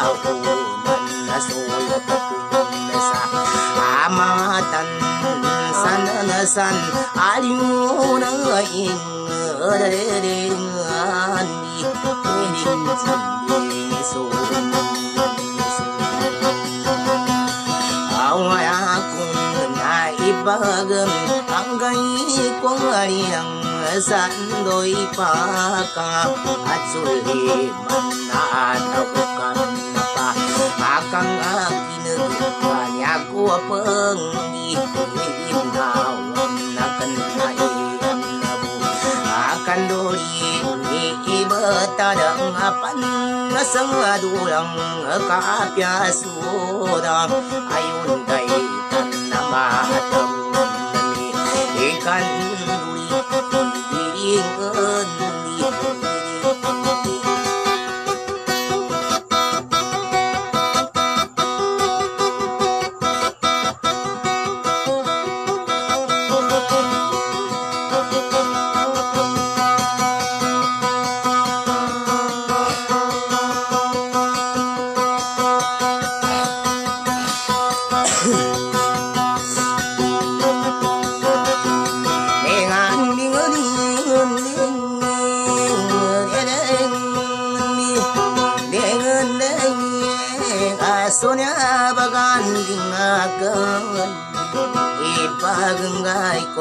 sao cô mình xui cùng sa ama tan san na san ali mu na in re de an ni in tin so awaya kun na ibagam angai kwang ariang san doi pa ka atsul he man na phương nhìn nào na cần này akan dori ni iba tadang apan nasang adulang kaapya sudang ayun kay tanamatang ikan duri iingan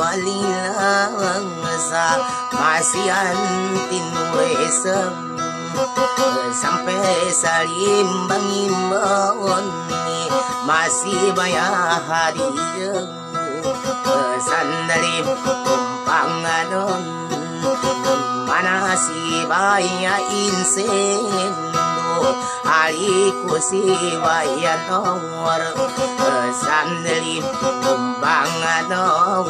malilangsa Masyantin wesem Sampai salimbangin maoni Masih bayar hari Sandalip kumpanganon Mana si bayar insen aliku siwayan ongor sandali kumbang anong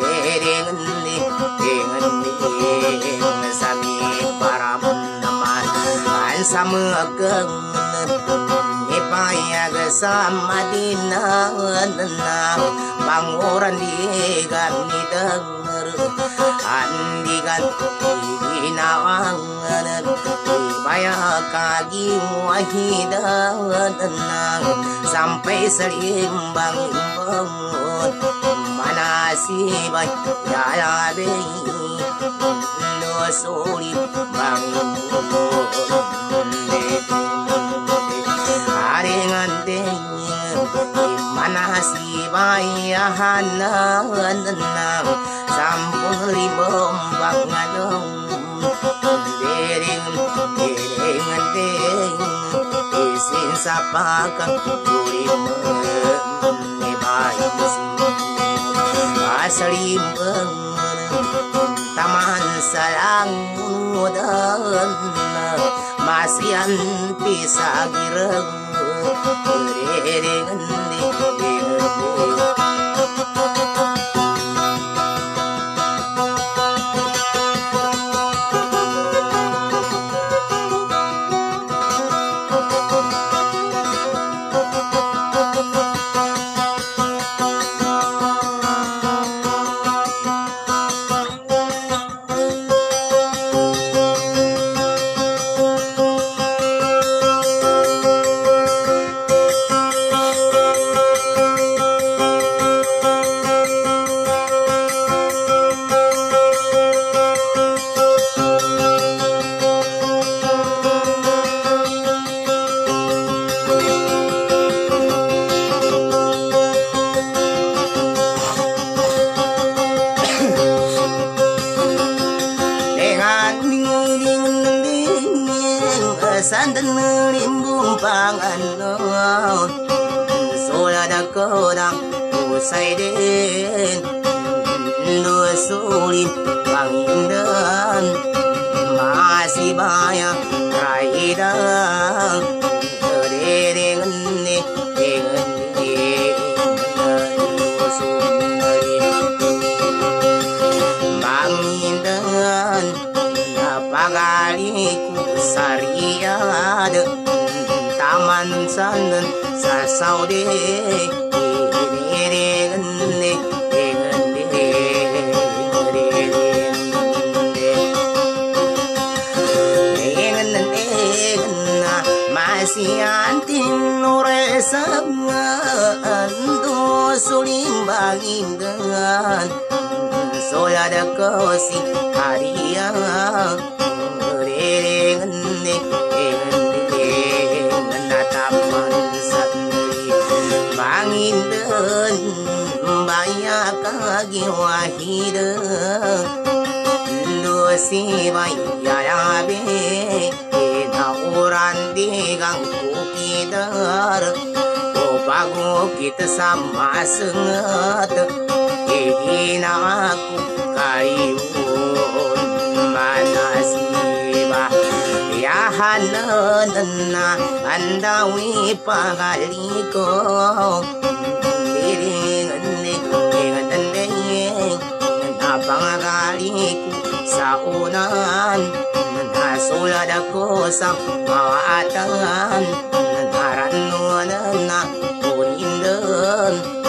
dereng ni dengan ni sami param naman an. Sama keng ipayag sa madinang na banguran ni ganidang ಅಂಗಿಗತ್ತಿನಾಂಗನ ಭಯಕ್ಕಾಗಿ ವಹಿದನ ಸಂಪೈ ಸಡಿಂಬಂಬ ಮನಸಿ ಬೈ ಸೋಡಿ ಆರೆಂಗಂತೆ ಮನಸಿ ಬಾಯ ಹನ್ನ sampung libong bangadong Diring, diring, diring Isin sa pagkang tulimang Ibayin Asalimbang Taman sa langudan Masyan pisagirang Diring, diring samaan do suling bagindan soya da kosi hariya re re ngande ngande nganda tapan sandri bagindan baya kagi wahida do si baya be na uran digang kupidar o bago kita sama sengat ihina aku kayun manasiba yahanan na andawi pagaliko diringan ni ingan tandayeng napangagaliku sa unan Nasulad ako sa mawaatan Naranunan na kunindan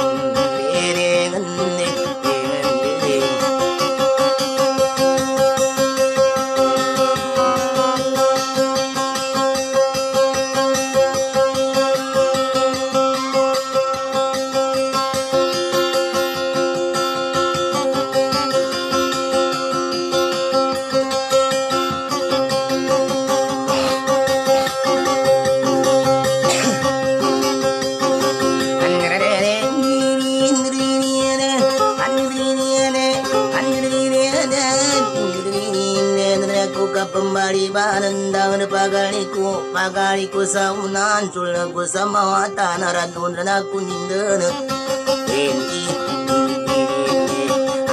agari ko sa unan Chula ko sa mawata Naradun na kunindan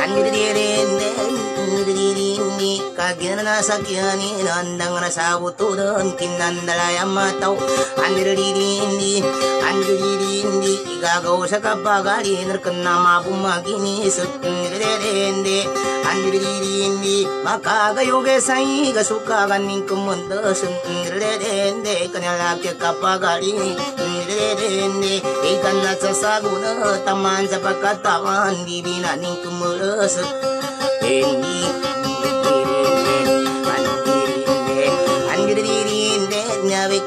Andi ಗಿರನ ಸಕ್ಯನಿ ನಂದಂಗನ ಸಾವು ತೂದನ್ ಕಿನ್ನಂದಳಯ ಮಾತವು ಅಂದಿರಡಿದಿ ಹಿಂದಿ ಅಂದಿರಡಿದಿ ಹಿಂದಿ ಈಗ ಗೌಶಕಪ್ಪ ಗಾಡಿ ನರ್ಕನ್ನ ಮಾಬುಮ್ಮ ಗಿನಿ ಸುತ್ತಂದಿರದೇಂದೆ ಅಂದಿರಡಿದಿ ಹಿಂದಿ ಮಕಾಗ ಯೋಗೆ ಸೈಗ ಸುಖಾಗ ನಿಂಕು ಮುಂದ ಸುತ್ತಂದಿರದೇಂದೆ ಕನಲಾಕ್ಕೆ ಕಪ್ಪ ಗಾಡಿ ಇಂದಿರದೇಂದೆ ಈ ಕನ್ನ ಸಸಾಗುನ ತಮ್ಮನ್ ಸಪಕ ತವಾನ್ ಬಿಬಿನ ನಿಂಕು ಮುರಸು ಎಂದಿ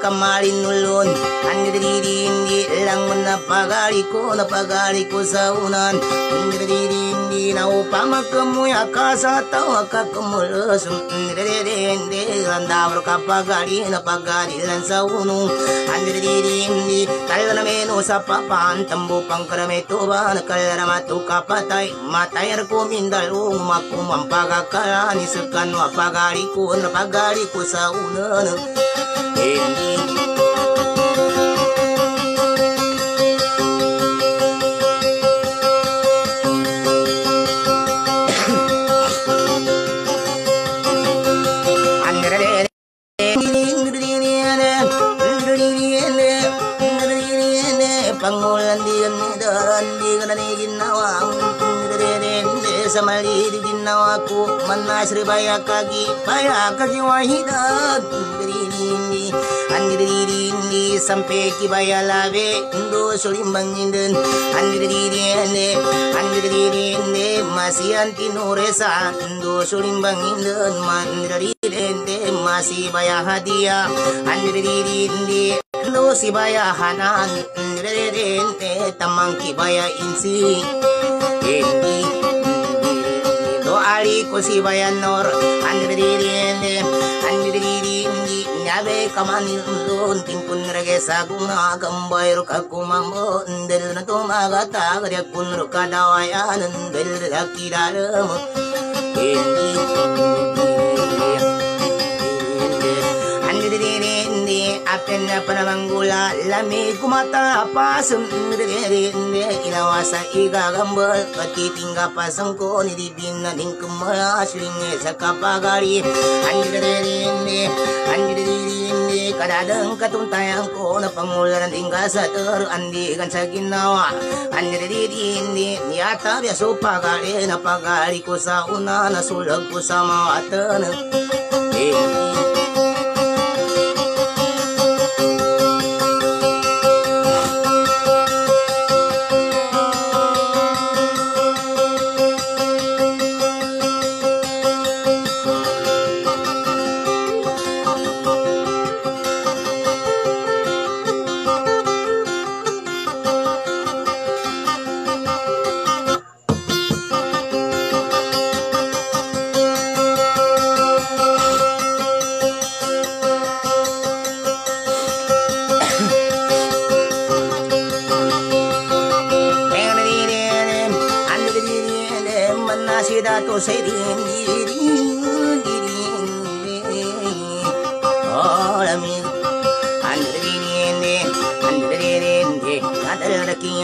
kamalinullon andididindi langunna pagaliko na pagaliko saunan indididindi na upamakamu akasa tawakakumulusun indididindi landavru kapagali na pagali lan saunu andididindi tallanamenu sapapan tambu pankarame tuban kallarama tukapatai matayar kumindal umakum ampagakala nisukan wapagali kun pagali kusaunan Amen. Panasri Bayakagi, Bayakagi Wahida, Dirini, Andirini, Sampeki Bayalave, Indo Sulimbangindan, Andirini, Andirini, Masiantinuresa, Indo Sulimbangindan, Mandirini, Masi Bayahadia, Andirini, Indo Sibaya Hanan, Andirini, Tamanki Baya Insi, ആളിക്കുസി വയന്നോർ അന്നിടരീതിയല്ലേ അന്നിടരീതി ഞാവേ കമാനിർന്നോൻ തിൻകുന്നിറകെ സഗുണാകം വയറു കക്കുമോ തോമാകത്താകരെ കുന്നുറുക്കടായാലും വെല്ലുതാക്കിരാലും Andiririende Pena panamanggula Lamig kumata Pasum Inawa sa igagambal Katitingga pasangko Nidibin na din kumala Silinge sa kapagari Anjirindi Anjirindi Kadadang katuntayang ko Na pangulan tingga sa ter Andi kan sa ginawa Anjirindi Niyata biaso pagari Na pagari ko sa una Nasulag ko sa mga tanang Eh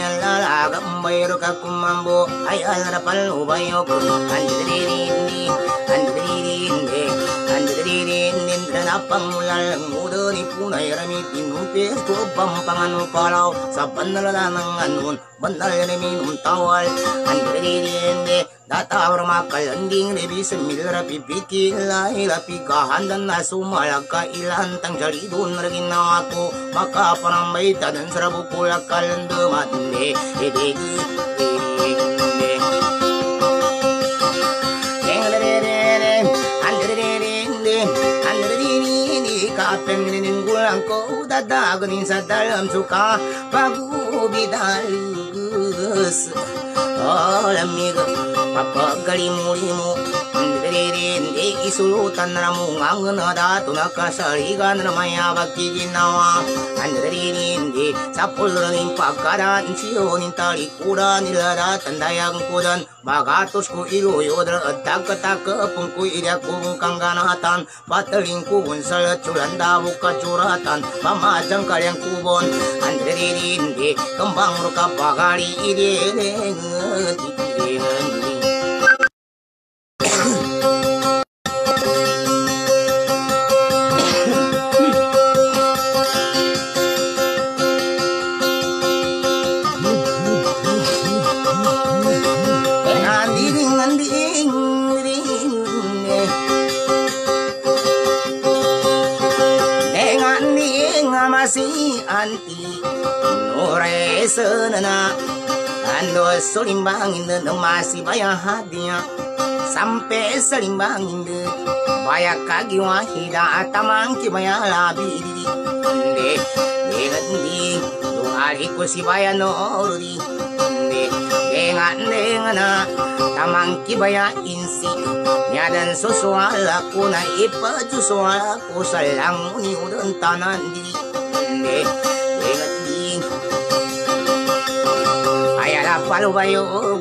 அல்லால் ஆகம் பயிறு கக்கும் அம்போ ஐயாதர பல் உபயோகம். அன்று அன்று lalaga mayro ka kumambo ay alrapal ubayo ko andrinde andrinde andrinde napang mulal mudo ni punay rami pinumpis ko pampangan palaw sa panalala ng anon banal ni minum tawal andrinde Datawar makalanding rebis 인사다 그린사 달람수가 바구비 달그스 어람미가 바빠가리 무리무 datu nakasarigan ramaya bakti ginawa Andirinde sapulranin pagkaran siyonin tali kuran ilara tandayang kudan. Bagatos ku ilu yodra tak pun ku ira kung kangganatan Pataling kubun salat culan dawu kacuratan Pamajang kalyang kubon. Andirinde kembang ruka pagari ide ide inde masih bayang hadiah. Sampai selimbang inde baya kagi wahida atamang ki baya labi di de de di do ari ko si baya no di de dengan dengan tamang ki baya insi. Nyadan sosoala ko na ipa soala ko salang ni udon tanan di de palubayo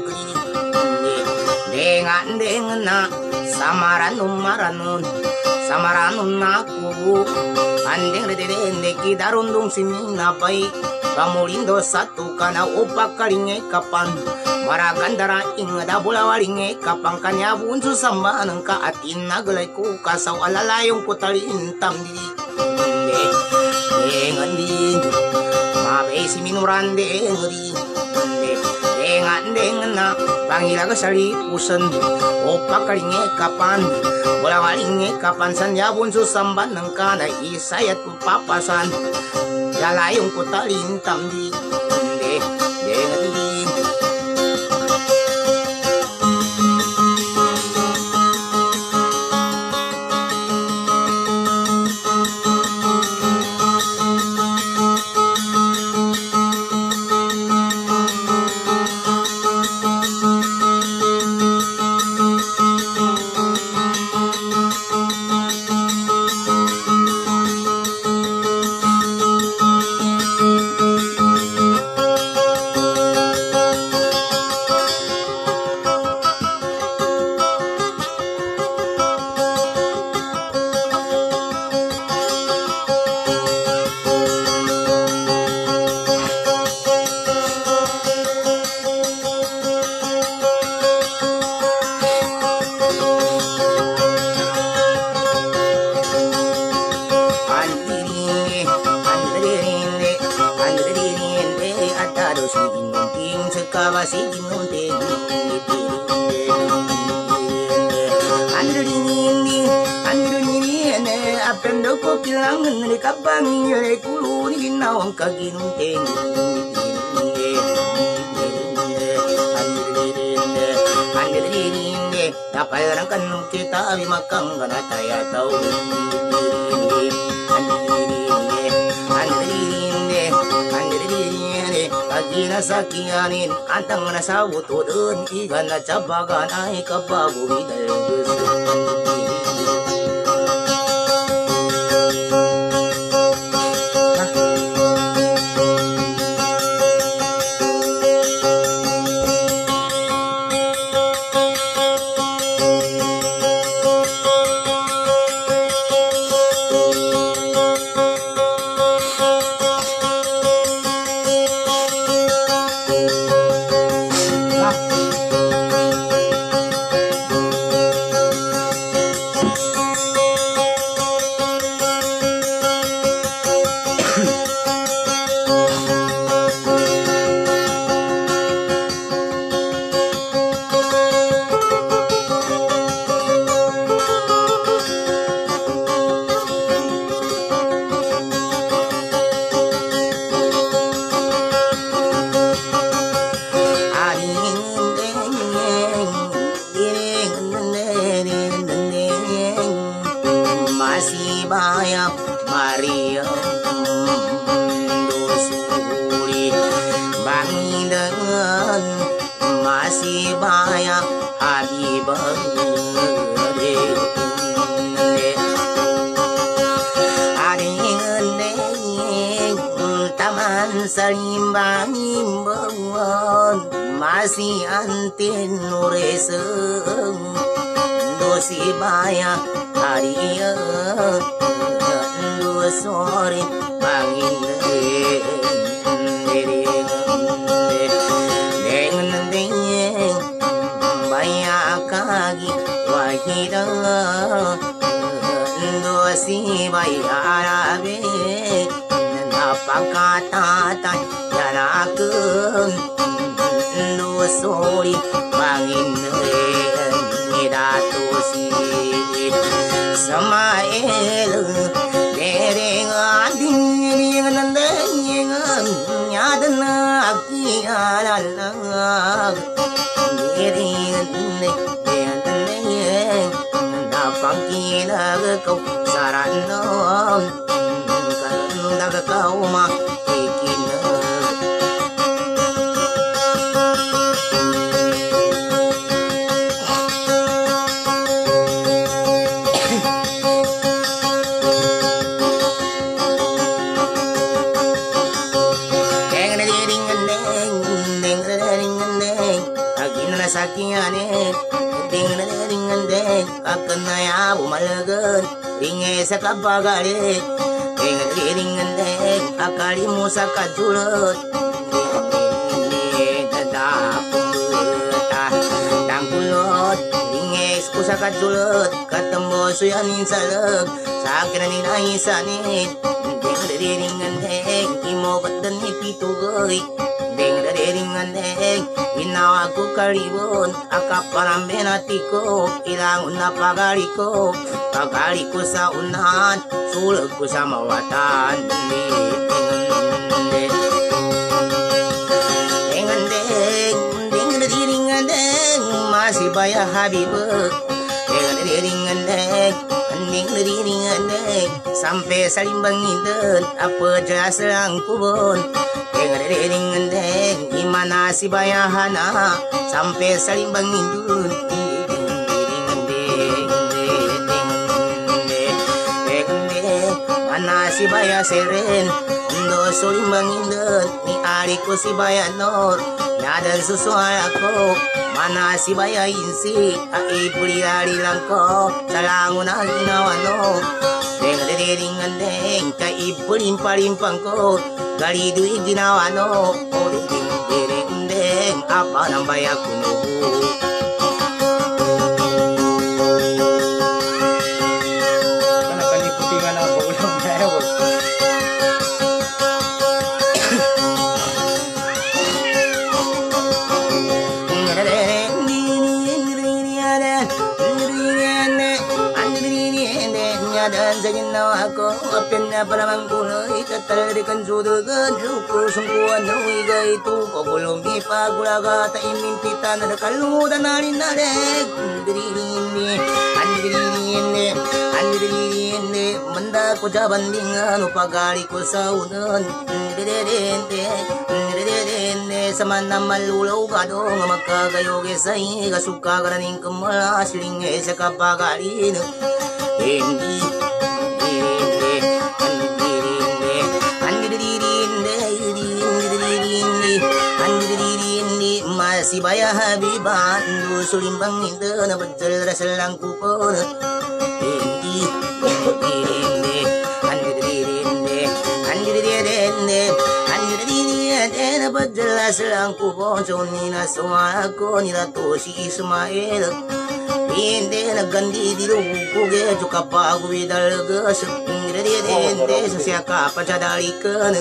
dengan dengan samaranun maranun samaranun naku andeng redende kidarundung simina pai Kamulindo satu kana upak kalinge kapan. Maragandara ingada bulawalinge kapang kanya bunso samba ng kaatin nagalay ku kasaw alalayong kutali intam di Dengan di Mabe si minurande ngeri dengan na pangilaga sali pusen. Opa kalinge kapan bola walinge kapan san. Ya bunsu samban nang kana isayat papasan. Jalayong kutalintam di de dengan lacha bagana hikabba bobida Pangkatatan Yanagun Lusuri Bangin Nidatusi Sama Elu Dereng Adin Nandang Yengan Yadana Akiyalang Dereng Hãy subscribe cho kênh Ghiền Mì Gõ Để không bỏ lỡ những video hấp dẫn സാക്കിയാനെ നിങ്ങളുടെ നിങ്ങളുടെ കക്കുന്നയാവുമലകൻ ഇങ്ങേസ കപ്പകളേ akali musa kajulot Tangkulot, dingis ko sa kajulot Katambo suyanin salag Sa akin na ninaisanit Ding ding ande Imo ba't dan ipitugoy Ding ding ande Ginawa ko karibon Akaparambe na tiko Ilangon na pagali ko Pagali ko sa unahan Sulag ko sa mawatan. Ding Masih bayar habib Ding ding ding Ding ding ding Sampai saling bangidan Apa jasa ang kubon Ding ding Gimana si bayahana Sampai saling bangindun Mana si baya seren? Ando suling bangindun Ni ari ko si baya nor Nadan susuhay ako Mana si baya insi? Ay puli ari lang ko Salangon na ginawa no Deng Kay ipulim palimpang ko Galido ginawa no Deng deng deng Apa nang na pa naman kulay Tatalarikan sudagan Luko sungkuan Huwiga ito Kogulong ipagulaga Taiming pita na nakalimutan na rin narik Andirilini Andirilini Andirilini Manda ko jabandingan Upagali ko sa unan Andirilini Andirilini Sama na malulaw ka dong Suka kapagalin Hindi masih bayar habiban sulimbang itu na betul rasalang kupon hindi hindi rasalang kupon so ni na semua ko ni na toshi ismail. Hindi nagandi di lukuge juga pagu bidal gas ingrediente sasya ka pachadalikan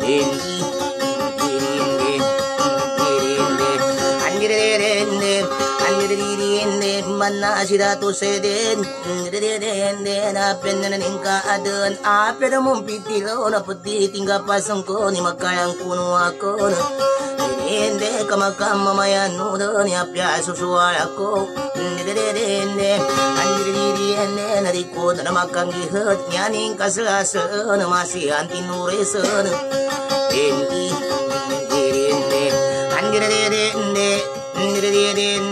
hindi manasira to seden na penna ningka adon apera mong pitilo na puti tingga pasang ko ni magkayang kuno ako Hindi ka magkamamayan no doon yapya susuwal ako Hindi Andiririende na rikod na makangihod Nyaning kasalasan na masihan tinuresan Hindi Andiririende Andiririende Andiririende Sutaram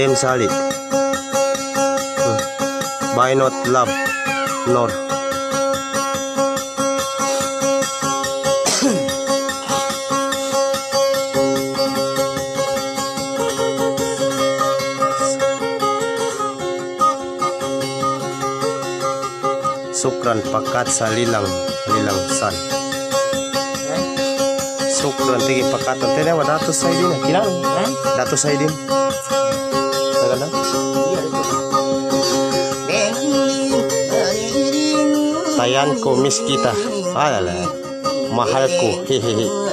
Dems Ali. Hmm. Why not love? Nor. Sukran pakat sa lilang lilang san. Sukran tigi pakatan tene wa dato sa idin kinang dato sa idin. Tayan ko miss kita. Alala. Mahal ko. Hehehe.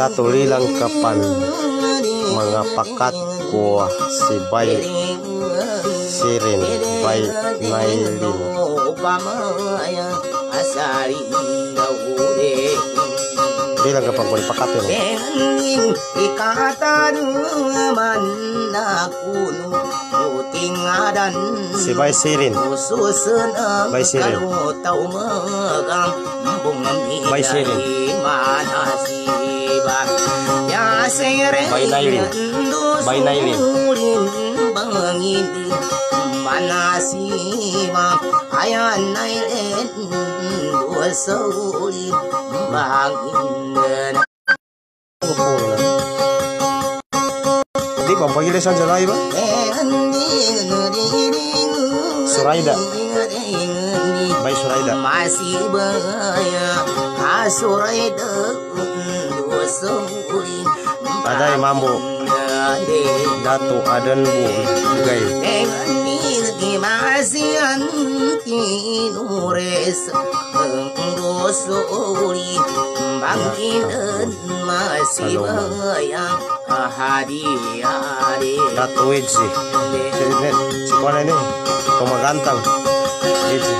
Dato lilang kapan mga pakat ko si Bay Sirin Bay Nailin. Lilang kapan ko pakat yun. Tenging ikataru manakuno puting adan Si Bay Sirin. Bay Sirin. Bay Sirin. Bay Nailin. Bay Nailin. manasiba nailin Di ba pagilisan sa live ba? Suraida. Bay Suraida. Masih baya Asuraida Dosuri Aday mambo. Dato adan bu gay. Masih anti nures Dosuri Bangin masih baya Hari-hari Dato si kuan ini pemagantang. Wedsi.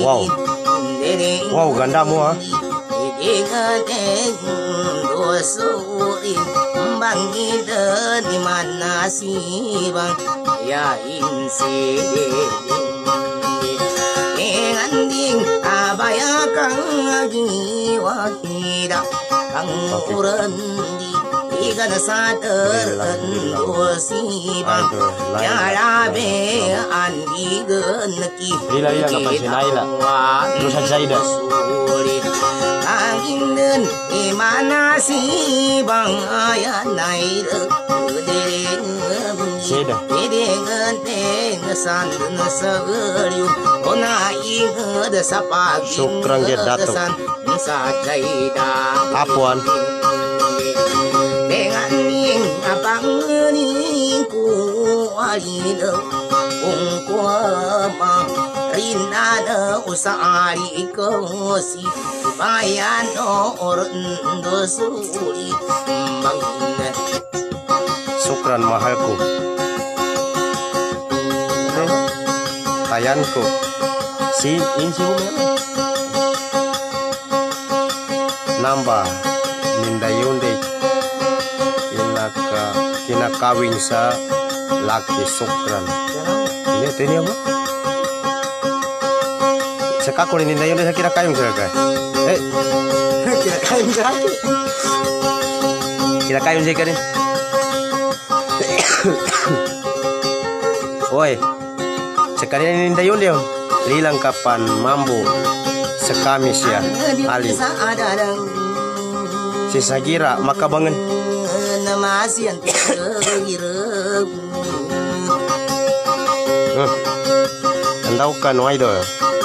Wow. Wow, ganda mo, ah. surin Bangida di mana si bang Ya insi Enganding abaya kang giwahida Ang urandi Ikan sadar si bang Ya labe andi geneki Lila, lila, kapag sinaila. Terus Zaida. இன்னன் மனசி Sukrang dia datuk Apuan Dengan rinana usari ko si bayan no orndo suri bangun Sukran mahalku. Tayanku. Si in si Umi. Namba Mindayunde kinaka kinakawin sa laki sukran. Ini ito ini apa? Sa kako ni Mindayunde sa kinakawin sa kay. Eh, kinakawin sa laki. Kinakawin sa kani. Oi, sekarang ini yun dia. Lilang kapan mambu sekami siya Ali sa adarang si Sagira makabangan namasian tirag huh. Andau kan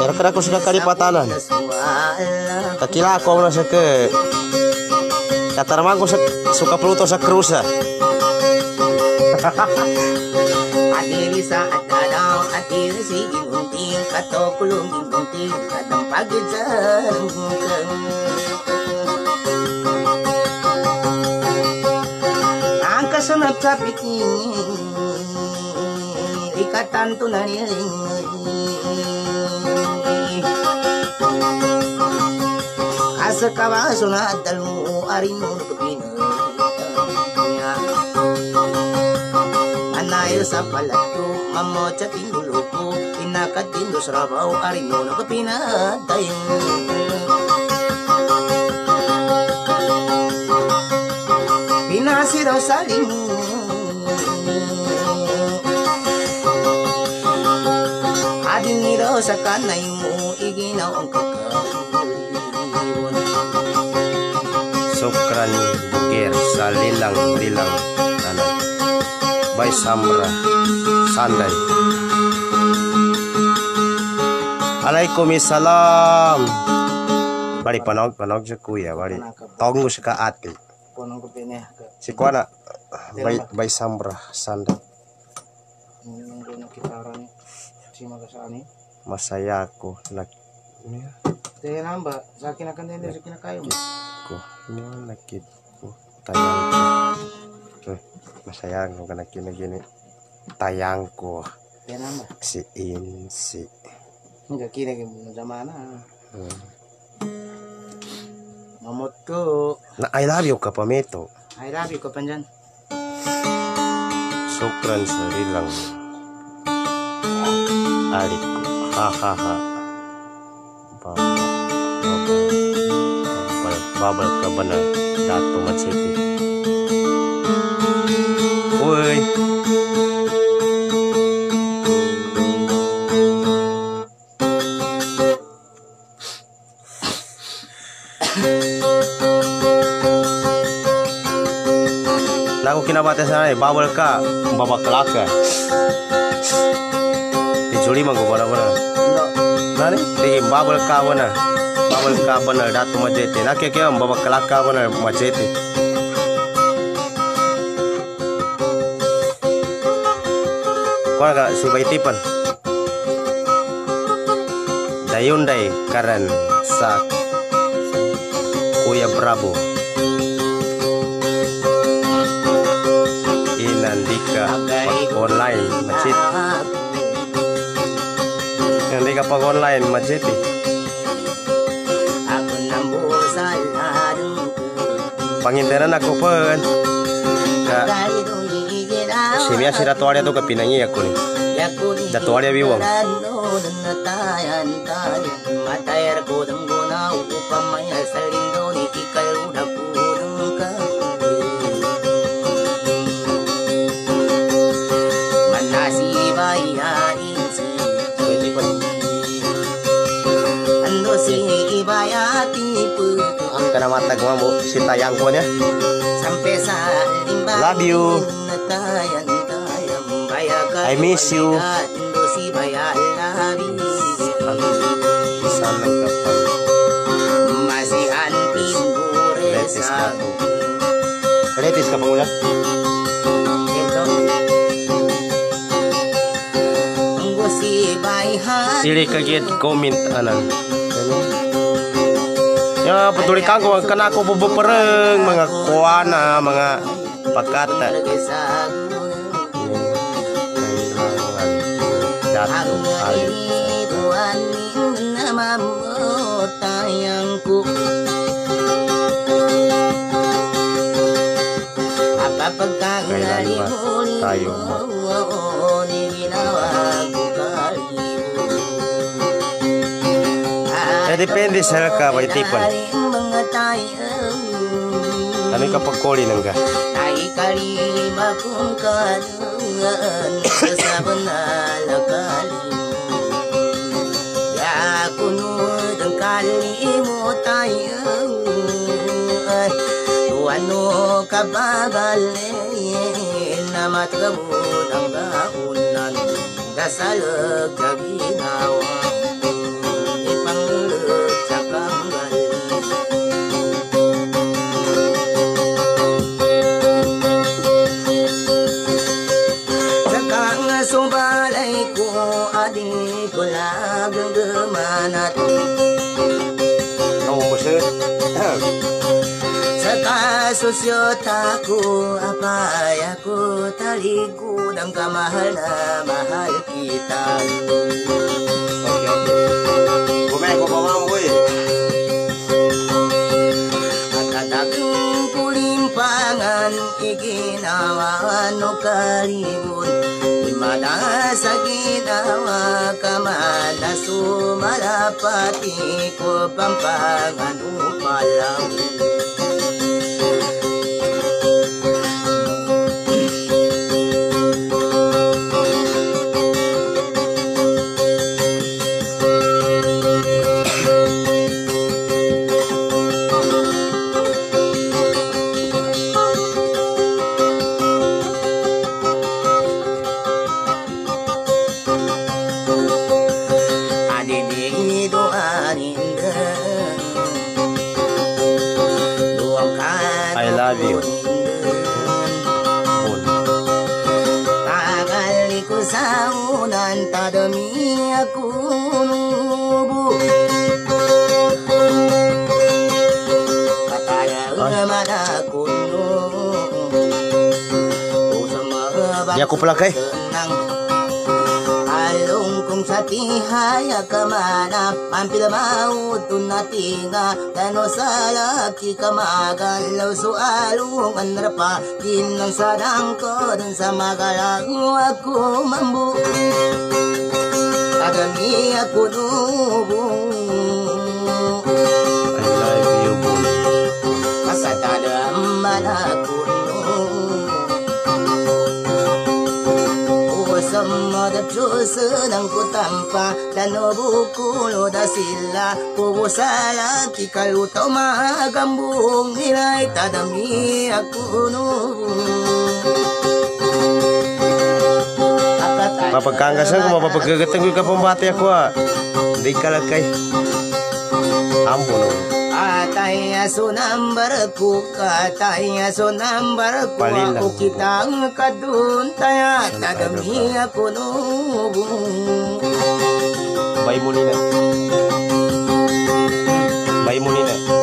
kubon Kira aku sudah kali patanan Takila aku na sa ke Katarama ko suka peluto sa krusa Adiri sa adaraw Adiri si ginunting Katokulong ginunting Katang pagid sa rungkang Ang kasunod sa piking Ikatan na Asa kawaso na dalo Arin mo kapina Anayo sa palato, mamo sa tinulo ko, pinakatindo sa rabaw, arino na kapinatayong. Pinasi daw sa limo. Adin ni daw sa kanay mo, iginaw ang kakaiwan. Sukran bukir sa lilang bilang nanan Bay Samra Sanday Alaikumissalam Bari panog panog sa kuya bari. Mo siya ka ate si kuana Bay Bay Samra Sanday yung doon si nak Kaya namba, sa akin na kanina sa kinakayo mo. ko ini nakit ko tayang ko eh, masaya ko ka nakinagini tayang ko Kaya namba, si Insi hanggang kinagin mo sa mana. Hmm. Mamot ko. na I love you ka pamito I love you ko pa dyan. Sukran sa rilang alit ko. Ha ha ha. Baba. Babal, babal ka ba na dato matsiti? Uy! Naku kinabate sana eh, bawal ka, babakla ka. Dijuli man ko bara bara. Hindi. Nani? Di bawal ka mo na. bawal ka benar Datu Majete. Nak kaya bawa kelaka benar Majete. Kau agak si bayi tipan. Dayundai karen sa Kuya Prabu. Inandika online Majete. Inandika pag online Majete. Ako Pangintenan aku pen. Ka Simia si Datu Arya tu kepinangi aku ni. Datu Arya biwang. Mata gua bu si tayang ko niya. Sampai sa limba Love you. I miss you. Ando si bayalabi Sana kapal. Masih antin Letis buresa ka po. Letis bayhan Sili kagit comment anan. Ya peduli kanggo kena aku bebereng mga kuana mga pakata. Datu Ali. tayangku Apa pegang Kailan ba tayo depende sa ka, may tipon. Mga tayo Ano nang ka? Ya Na ang ka ginawa Kamu musuh. Sa kasusyota ko apay ako talikod ang kamahal na mahal kita Bumay ko eh. Kulimpangan iginawa no sa ginawa kaman na sumalapati ko pampangan upalaw Nang along kung sa tihaya ka mana Pampil mautun na tinga Kano sa laki ka magalaw So along ang rapa Din ng sadang ko Dun sa magalang ako mambu Agami ako nubo I love you, Diyos ng kutampa Danobukulo da sila. Pubusala Kikalutaw magambong Nilay tadami ako no Mapagkanggasan ko, ka pambati ako ah. Hindi ka kay. sunambar ku katanya sunambar ku aku kitang kadun taya tagami ako nubu Bay mo nila Bay mo nila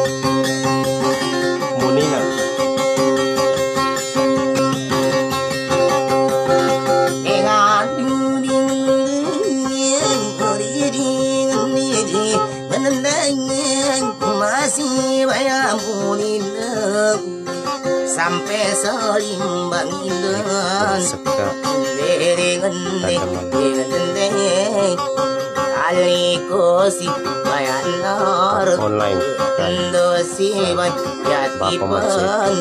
alikosi bayanor online. Ndo siwan yatipan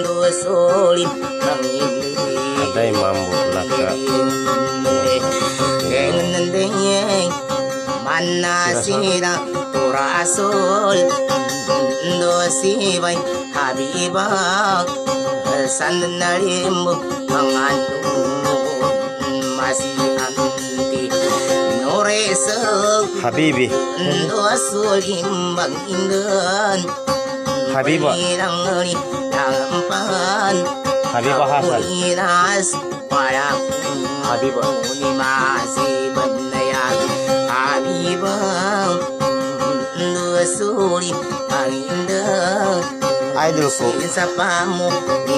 ndo soli kangin ada mambo laka ngendeng manna sira rasul ndo siwan habibak san narim mangantu masi anti habibi habiba habiba hasan inas para habiba habiba idolku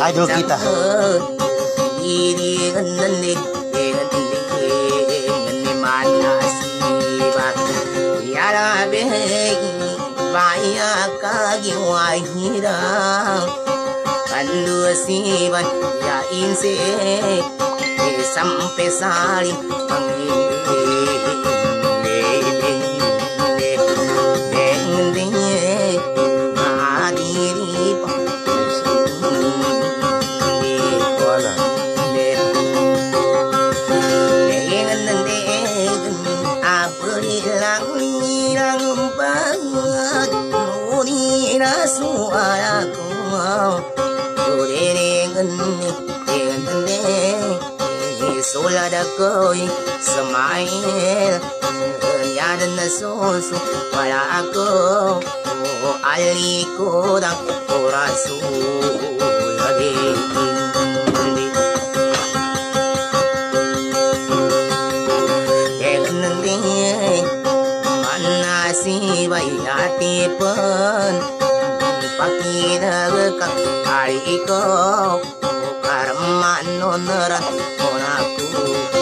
idol kita Bayakagi wahira Kandu siban ya inse Sampai saling mengimbing sauyi sama'il yaran na so su farako aliko da kora su labe Bayati pun Pakinaga ka Aliko Karma nonrat Onaku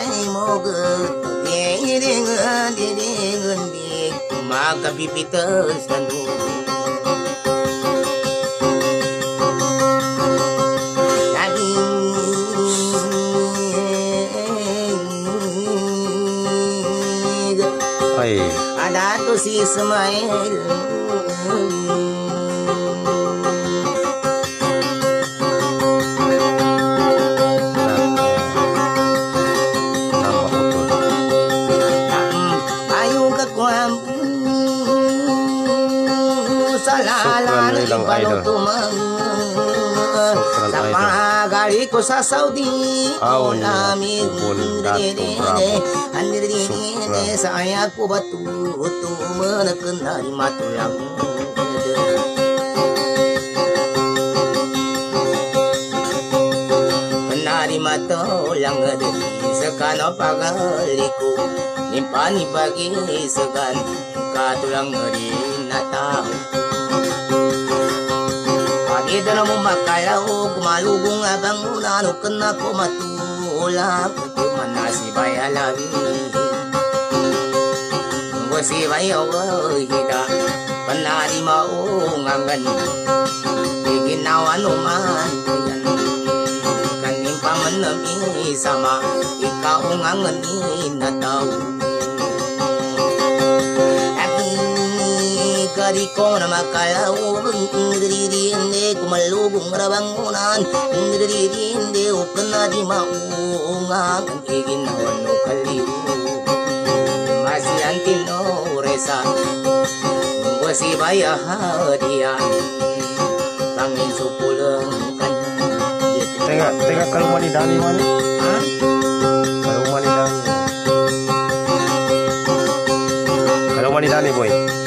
ogun Nye dengun di dengun di Maka pipita sandu Ada tu si Ismail Sukran ipanutumang Sukran Sa pagari ko sa Saudi. Aw, O namin ubol, dato, bravo. Anirine Sukran. sa ayak ko batu Tumanakanay matulang Kenari matulang Sa kano pagaliko Nimpani pagi segan Katulang rin na tao ಇದನಮು ಮಕ್ಕಳ ಹೋಗುಮಾಲು ಗುಂಗು ನಾನು ಕನ್ನಕು ಮತ್ತು ಓಲಾಕಿ ಮನಾಸಿ ಬಯಲವಿ ಗೊಸಿ ಬಯೋಗಿದ ಬನ್ನಾರಿ ಮಾವು ಗಂಗನ್ ಹೀಗೆ ನಾವು ಅನುಮಾನ ಕನ್ನಿಂಪ ಮನ್ನ ಮೀ ಸಮ ಇಕ್ಕ ಉಂಗಂಗ ನೀ ನದವು na tao Kari ko na makalaw Ndiririinde kumalubong rabangunan Ndiririinde ukana di maungang Iginawan no kaliw Masih antino resa Wasi bayahadian Tangin supulang kan Tengah, tengah kalau mani dani mana? Kalau mani dani. Kalau mani dani boy.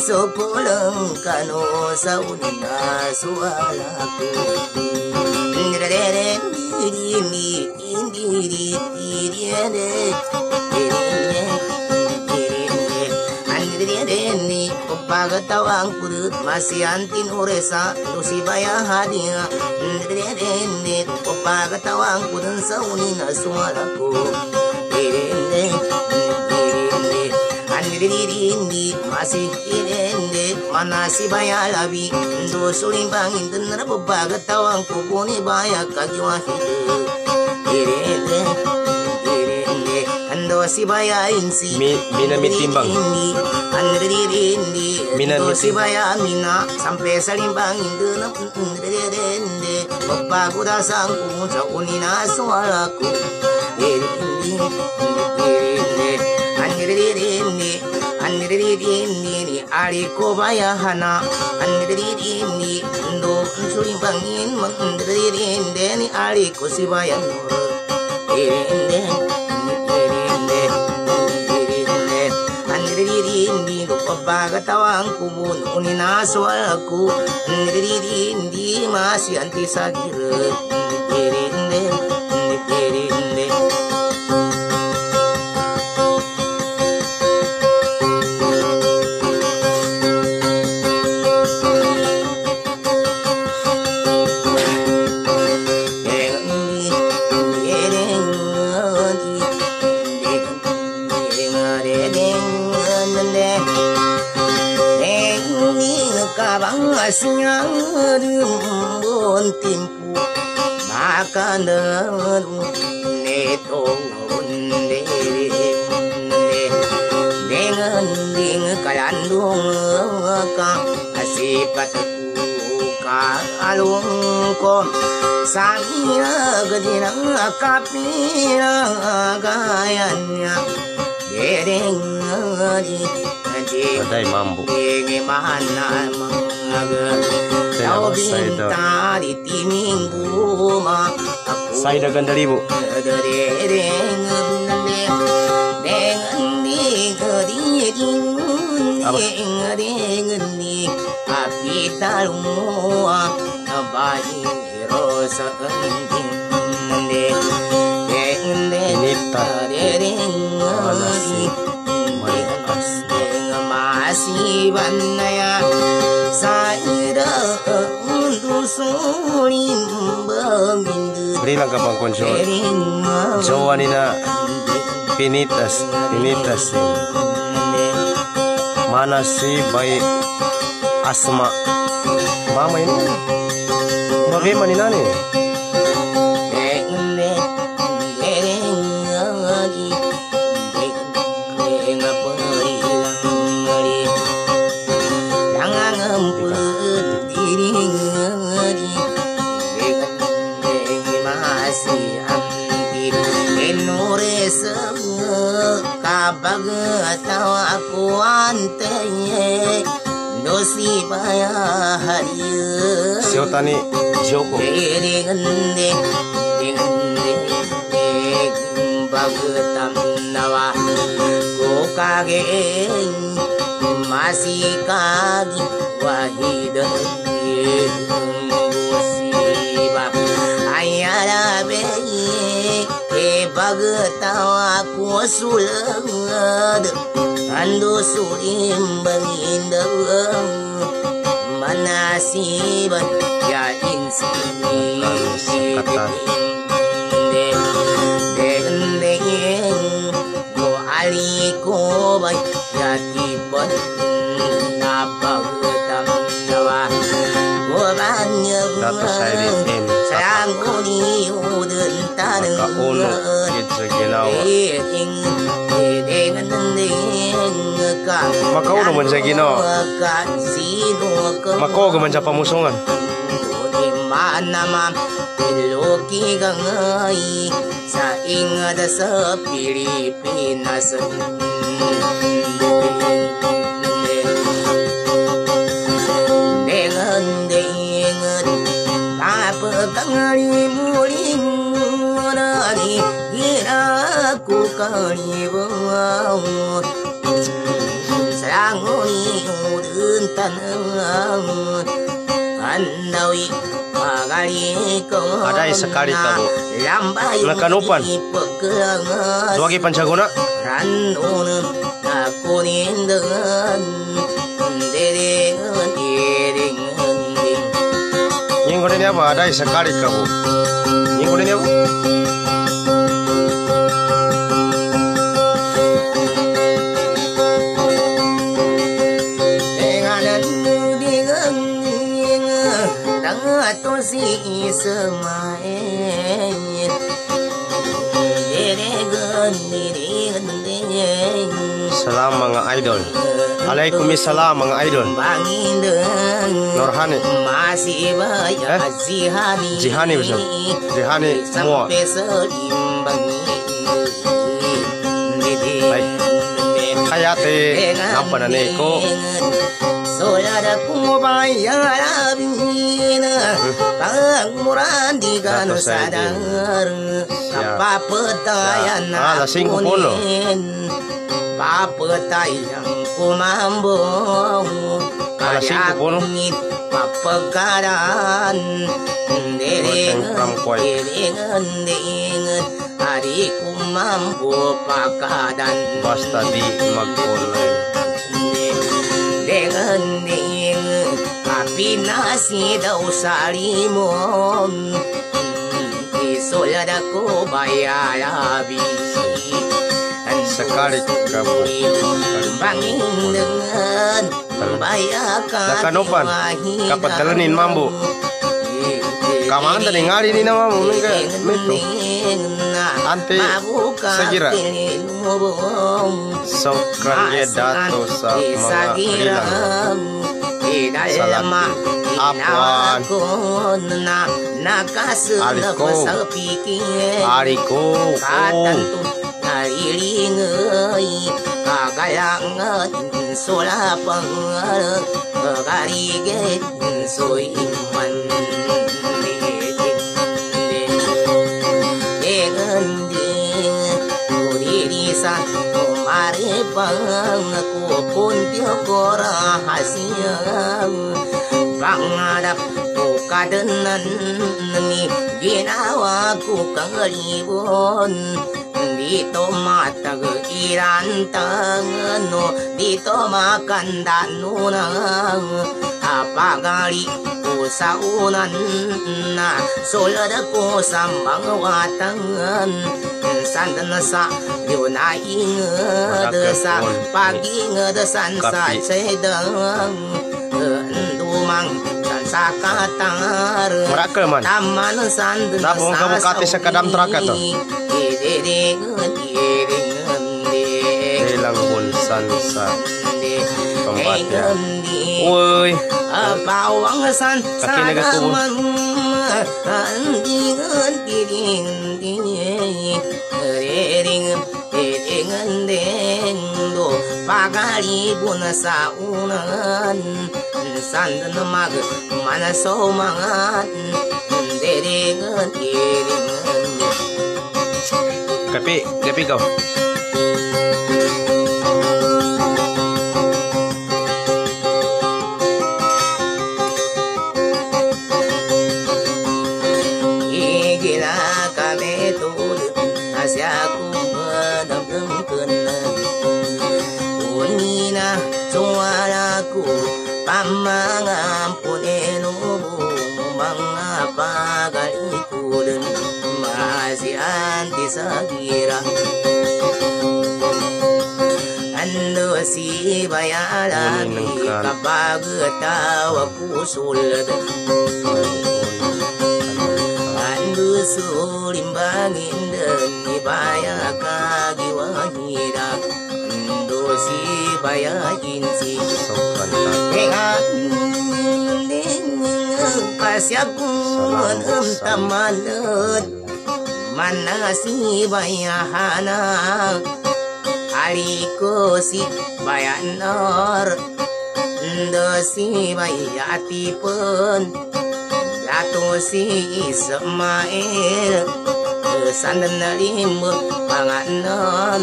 sopulong kano sa una suala ko. Ngrereng diri mi indiri tiriere ni pagtawang kurut masiantin oresa tusibaya hadia ni pagtawang kurun sa unina suara ko. Direne, direne, aniririndi masih manasi bayalabi ndo sulimbang indra babaga tawang kubuni baya kagiwa hide. Irende irende ando si baya insi. Mi- mina mitimbang. Mina si baya mina. Sampai salimbang indra irende babagu dasang kumunca unina suaraku aniririndi ariko bayahana aniririndi ndo sulimbangin mandirinde ni ariko sibayan irinde irinde irinde aniririndi ndo pabagatawang kubun uninaso aku aniririndi masih anti ko sanya gadina kapira gayanya dereng di di patay mambo ege mahana mga Tawag sa ito. Tawag sa ito. Kenting Inita. Dereng Malikas. masih banaya Diri lang kapang konsyon. Jowa nina pinitas, pinitas. Manasi by asma. Mama ini. Mami maninani. Mami dosi baya hariya Siotani Joko. Dengende, dengende, bagetam nawa ko kage masih kagi wahid musiba ayara hasiban ya insani go ali ko bai ya tibat na bagtam nawa go ban ya sayang ko ni udun tanang ka uno it's a ginawa Makao naman siya gino. Makao gaman siya pamusungan. Manama Piloki gangai sa ingada sa Pilipinas. Dengan dengan apa kali muling murari ira ku kali udun tanang Andawi magali ko Aday sakali ka mo. Lambay Nakanupan. Pagkangas Duwagi pansaguna. Ranunum aku nindan Salam mga idol. Alaikum salam mga idol. Norhani. Eh? Zihani betul. Zihani semua. Baik. Kayate apa na ni ko? Solada kumabayarabina Pangmuran di sa sadar Kapapatayan lasing ko po, no? Papatayan po, no? Kayakungit papagaran Kuwait. deringan, deringan Hari kumambo pakadan Basta di mag-online. Dengan api nasi daw sa limon isolad ako bayarabi Sekali ka po. bangin dengan bayakan Nakanupan, kapatalanin mambo. Kamanda ni ngali ni na mingga mito. ante sagira sokranya dato sa mga ilang salati apuan. Ariko. Ariko. Sola pang gari get soy man. Kupuntiyo ko rahasiyang pangarap ko kadanan ni ginawa ko kangalibon dito matag irantang no dito makandano na apagali ko sa unan na sulad ko sa mga watangan 山的那啥，有那一个的啥，把一个的山啥谁的，嗯，都忙。sa katar Muraka man Taman sand kamu kati sa kadam traka to Ilang bulsan sa Pambatya Bawang san Kaki nagatubo बागारी गुण साऊन सांदन माग मन सो मागन दे रे गे कपे कपे गाव si nasiba ya lami kabagta wa kusulad andu sulimbangin dan ibaya kagi wahira andu si baya jinsi sokan pasyakun tamalan manasibaya hana Aliko si bayanor Dosi bayati pun Dato si Ismail Sandan limbuk panganon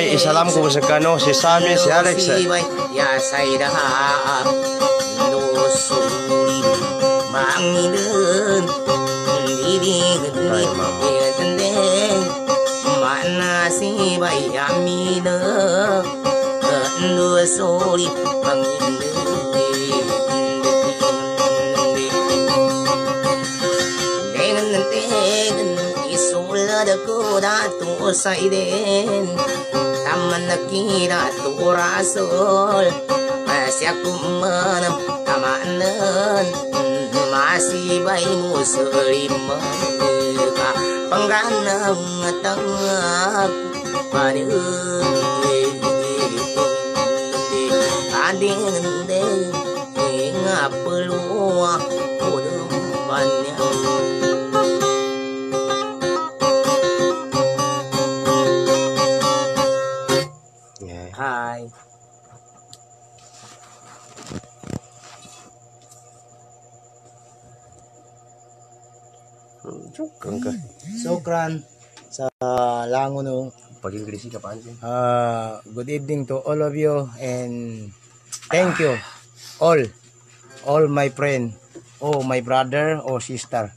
isalam ko sa kano si Sami si Alex. Ya saira dosum mangidun didi bayamina nua sori mangin da tu sai den taman kira tu rasul masya kuman tamanan si bay muslim gan pengganam tâm pari ading de ngapelua kudum banya hai ừ, Chúc cần cơ. Sokran sa langunung Uh, good evening to all of you and thank you. All, all my friend, oh my brother or sister.